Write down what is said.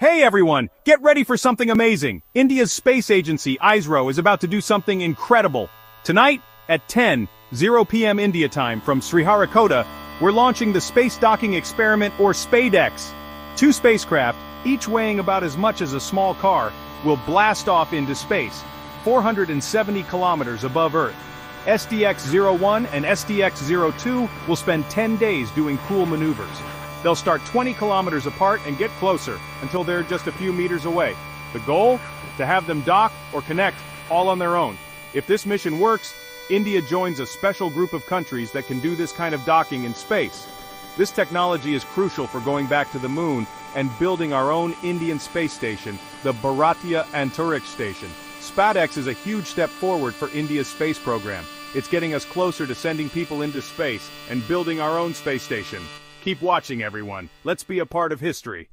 Hey everyone, get ready for something amazing. India's space agency, ISRO, is about to do something incredible. Tonight, at 10, 0 p.m. India time from Sriharikota, we're launching the Space Docking Experiment or SpaDeX. Two spacecraft, each weighing about as much as a small car, will blast off into space, 470 kilometers above Earth. SDX-01 and SDX-02 will spend 10 days doing cool maneuvers. They'll start 20 kilometers apart and get closer until they're just a few meters away. The goal? To have them dock or connect all on their own. If this mission works, India joins a special group of countries that can do this kind of docking in space. This technology is crucial for going back to the moon and building our own Indian space station, the Bharatiya Antariksh Station. SpaDeX is a huge step forward for India's space program. It's getting us closer to sending people into space and building our own space station. Keep watching everyone. Let's be a part of history.